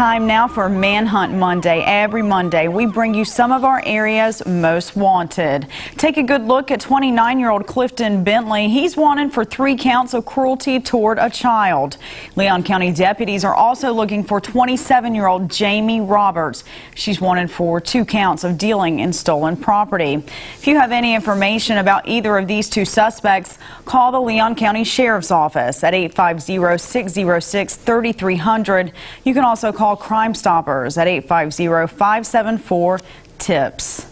time now for Manhunt Monday. Every Monday, we bring you some of our area's most wanted. Take a good look at 29-year-old Clifton Bentley. He's wanted for three counts of cruelty toward a child. Leon County deputies are also looking for 27-year-old Jamie Roberts. She's wanted for two counts of dealing in stolen property. If you have any information about either of these two suspects, call the Leon County Sheriff's Office at 850-606-3300. You can also call Crime Stoppers at 850-574-TIPS.